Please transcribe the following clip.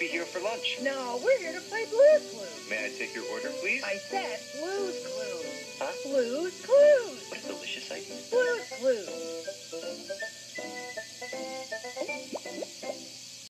be here for lunch. No, we're here to play Blue's Clues. May I take your order, please? I said Blue's Clues. Huh? Blue's Clues. What a delicious idea. Blue's Clues.